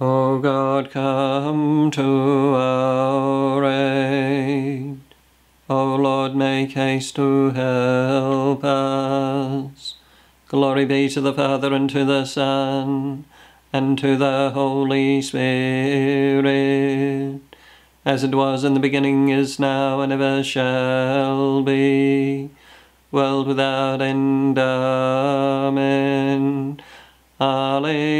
O God, come to our aid. O Lord, make haste to help us. Glory be to the Father, and to the Son, and to the Holy Spirit, as it was in the beginning, is now, and ever shall be, world without end. Amen. Alleluia.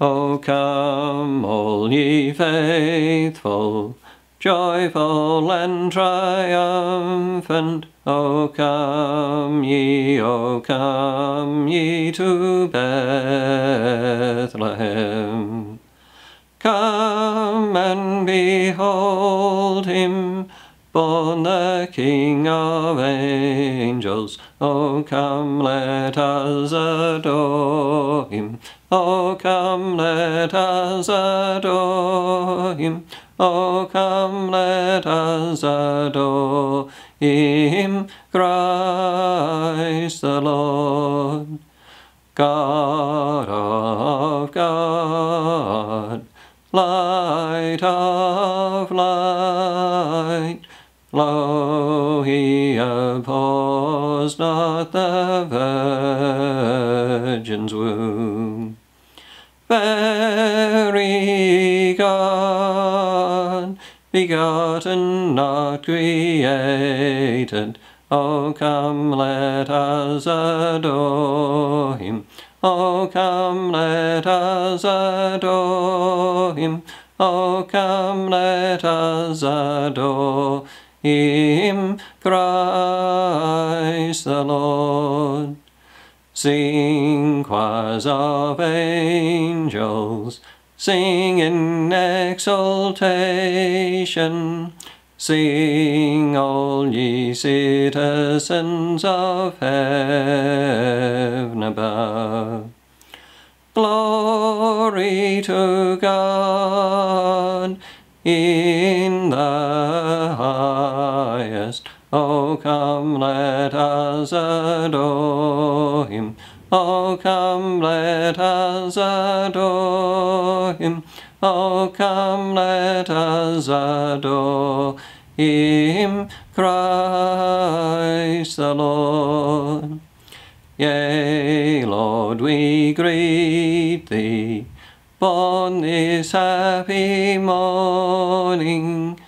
O come, all ye faithful, joyful and triumphant. O come ye, O come ye to Bethlehem. Come and behold him, born the King of angels. O come, let us adore him. O come, let us adore him. O come, let us adore him, Christ the Lord. God of God, light of light, lo, he abhors not the virgin's womb. Very God, begotten, not created, O come, let us adore him. O come, let us adore him. O come, let us adore him, Christ the Lord. Sing choirs of angels, sing in exultation. Sing all ye citizens of heaven above. Glory to God O come, let us adore him. O come, let us adore him. O come, let us adore him, Christ the Lord. Yea, Lord, we greet thee, born this happy morning.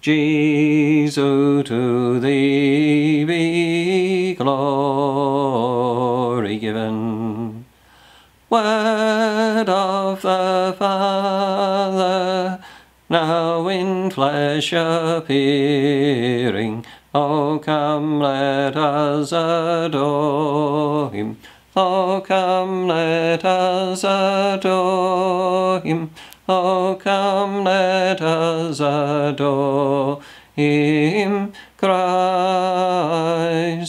Jesus, to thee be glory given. Word of the Father, now in flesh appearing. O come, let us adore him. O come, let us adore him. O come, let us adore him, Christ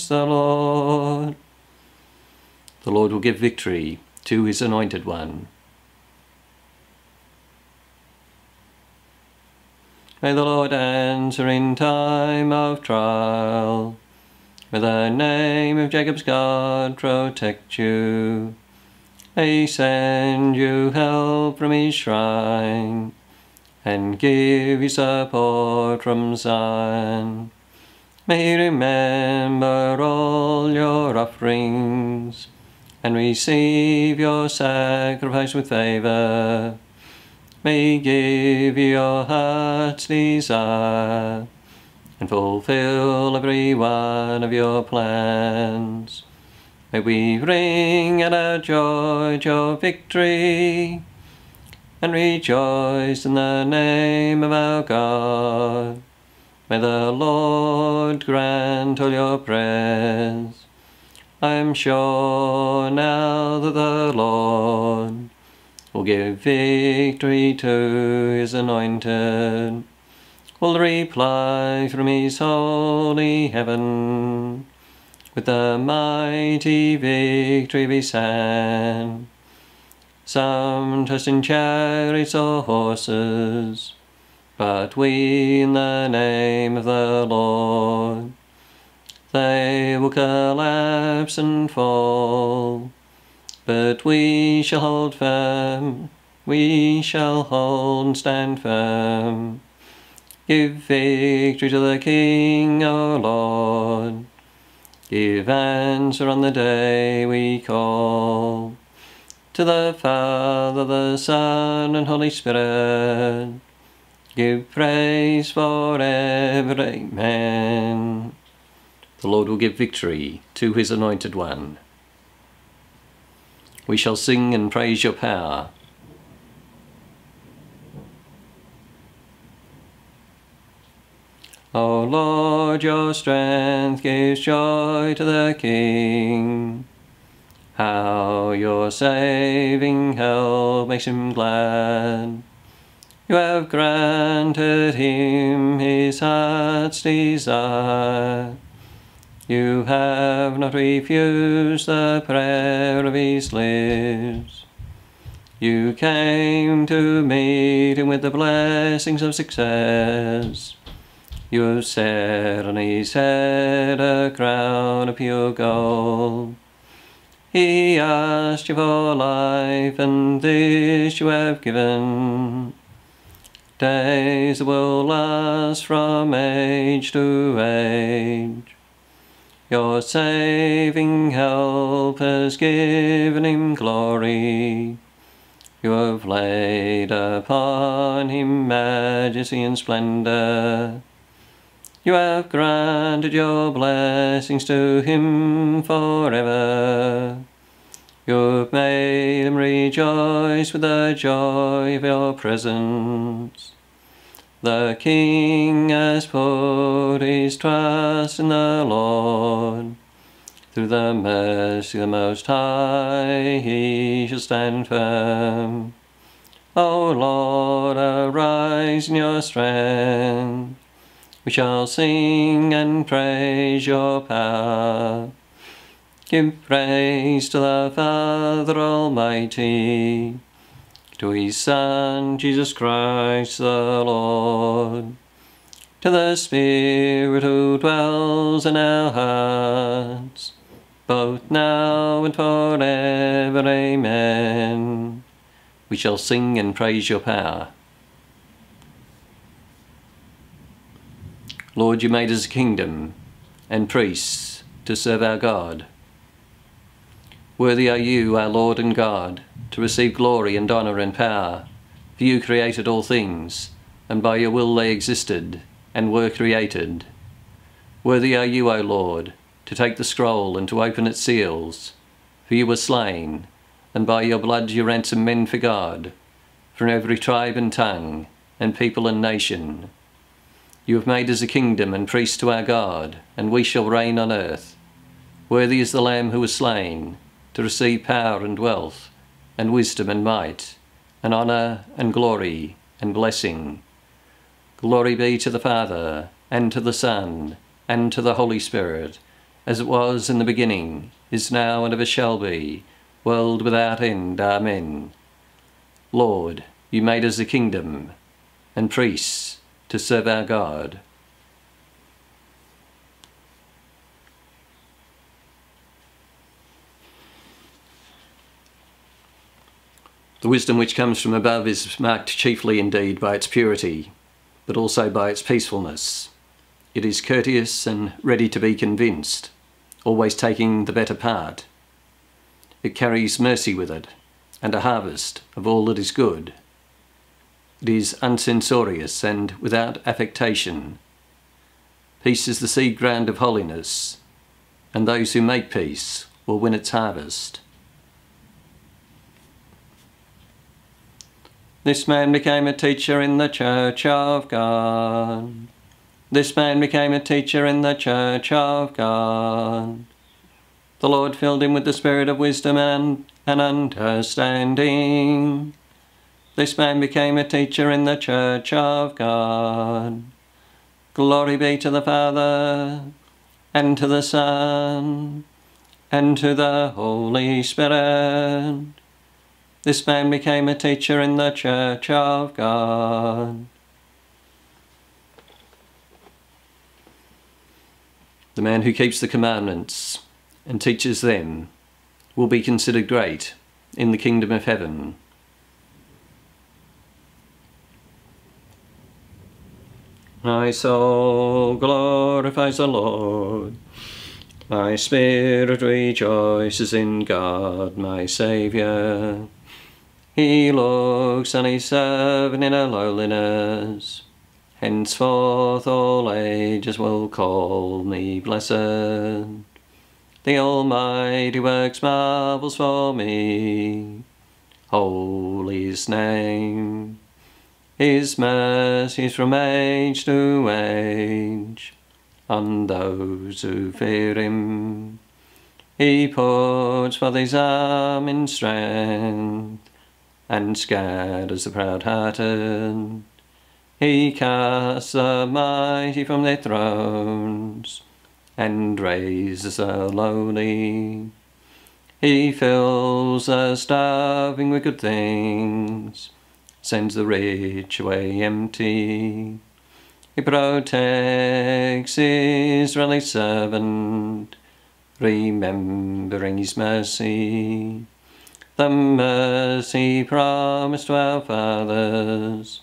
the Lord. The Lord will give victory to his anointed one. May the Lord answer in time of trial. May the name of Jacob's God protect you. May he send you help from his shrine and give you support from Zion. May remember all your offerings and receive your sacrifice with favor. May give your heart's desire and fulfill every one of your plans. May we ring at our joy your victory and rejoice in the name of our God. May the Lord grant all your prayers. I am sure now that the Lord will give victory to his anointed, will reply from his holy heaven, with the mighty victory be sang. Some trust in chariots or horses, but we in the name of the Lord. They will collapse and fall. But we shall hold firm, we shall hold and stand firm. Give victory to the King, O Lord. Give answer on the day we call. To the Father, the Son, and Holy Spirit. Give praise forever. Amen. The Lord will give victory to his anointed one. We shall sing and praise your power. O Lord, your strength gives joy to the King. How your saving help makes him glad. You have granted him his heart's desire. You have not refused the prayer of his lips. You came to meet him with the blessings of success. You have set on his head a crown of pure gold. He asked you for life, and this you have given. Days will last from age to age. Your saving help has given him glory. You have laid upon him majesty and splendor. You have granted your blessings to him forever. You have made him rejoice with the joy of your presence. The King has put his trust in the Lord. Through the mercy of the Most High he shall stand firm. O Lord, arise in your strength. We shall sing and praise your power. Give praise to the Father Almighty, to his Son, Jesus Christ the Lord, to the Spirit who dwells in our hearts, both now and forever. Amen. We shall sing and praise your power. Lord, you made us a kingdom and priests to serve our God. Worthy are you, our Lord and God, to receive glory and honour and power, for you created all things, and by your will they existed and were created. Worthy are you, O Lord, to take the scroll and to open its seals, for you were slain, and by your blood you ransomed men for God, from every tribe and tongue, and people and nation. You have made us a kingdom and priests to our God, and we shall reign on earth. Worthy is the Lamb who was slain, to receive power and wealth, and wisdom and might, and honour and glory and blessing. Glory be to the Father, and to the Son, and to the Holy Spirit, as it was in the beginning, is now, and ever shall be, world without end. Amen. Lord, you made us a kingdom, and priests to serve our God. The wisdom which comes from above is marked chiefly indeed by its purity, but also by its peacefulness. It is courteous and ready to be convinced, always taking the better part. It carries mercy with it, and a harvest of all that is good. It is uncensorious and without affectation. Peace is the seed ground of holiness, and those who make peace will win its harvest. This man became a teacher in the church of God. This man became a teacher in the church of God. The Lord filled him with the spirit of wisdom and, and understanding this man became a teacher in the church of God. Glory be to the Father, and to the Son, and to the Holy Spirit. This man became a teacher in the church of God. The man who keeps the commandments and teaches them will be considered great in the kingdom of heaven. My soul glorifies the Lord. My spirit rejoices in God, my Saviour. He looks on his servant in a lowliness. Henceforth all ages will call me blessed. The Almighty works marvels for me. Holy His name. His mercies from age to age on those who fear Him. He puts forth His arm in strength and scatters the proud-hearted. He casts the mighty from their thrones and raises the lowly. He fills the starving with good things, sends the rich away empty. He protects Israel's servant, remembering his mercy, the mercy promised to our fathers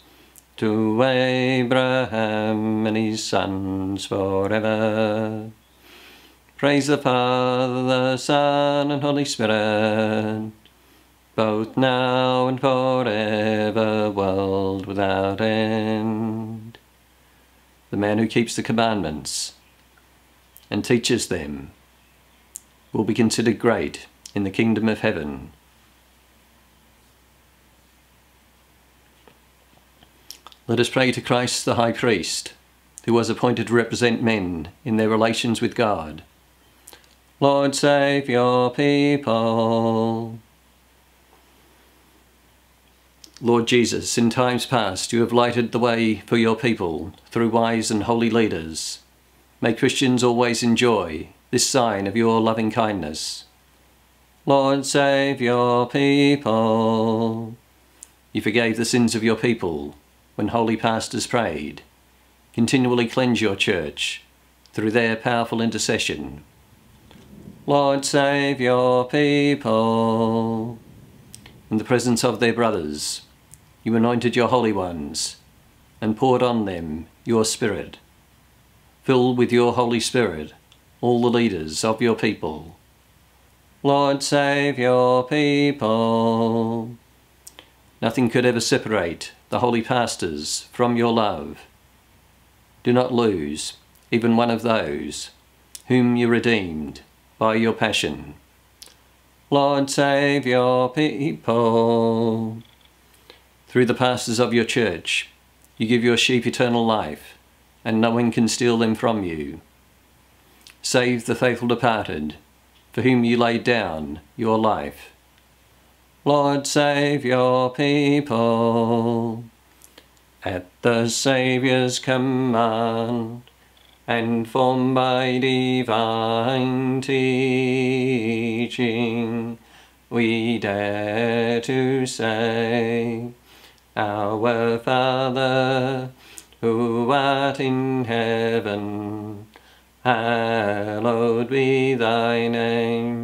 to Abraham and his sons forever. Praise the Father, the Son, and Holy Spirit, both now and forever, world without end. The man who keeps the commandments and teaches them will be considered great in the kingdom of heaven. Let us pray to Christ the High Priest, who was appointed to represent men in their relations with God. Lord, save your people. Lord Jesus, in times past you have lighted the way for your people through wise and holy leaders. May Christians always enjoy this sign of your loving kindness. Lord, save your people. You forgave the sins of your people when holy pastors prayed. Continually cleanse your church through their powerful intercession. Lord, save your people. In the presence of their brothers, you anointed your holy ones and poured on them your Spirit. Fill with your Holy Spirit all the leaders of your people. Lord, save your people. Nothing could ever separate the holy pastors from your love. Do not lose even one of those whom you redeemed by your passion. Lord, save your people. Through the pastors of your church, you give your sheep eternal life, and no one can steal them from you. Save the faithful departed, for whom you laid down your life. Lord, save your people. At the Saviour's command, and formed by divine teaching, we dare to say, Our Father, who art in heaven, hallowed be thy name.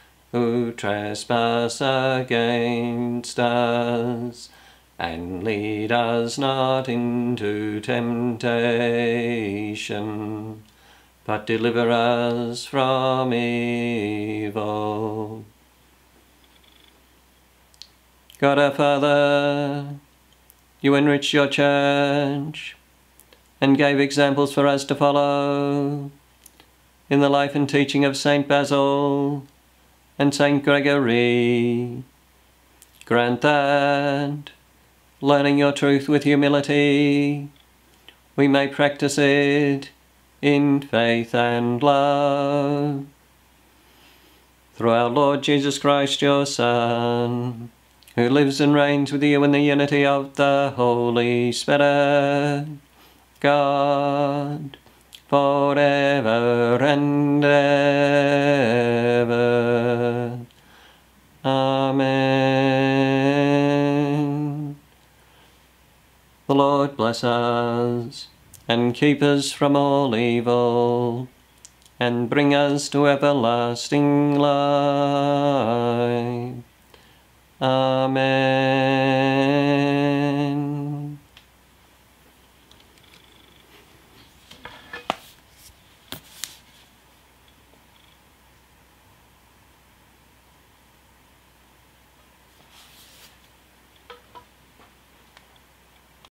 who trespass against us, and lead us not into temptation, but deliver us from evil. God our Father, you enriched your church and gave examples for us to follow in the life and teaching of Saint Basil, and Saint Gregory. Grant that, learning your truth with humility, we may practice it in faith and love. Through our Lord Jesus Christ, your Son, who lives and reigns with you in the unity of the Holy Spirit, God, forever and ever. Amen. The Lord bless us and keep us from all evil and bring us to everlasting life. Amen.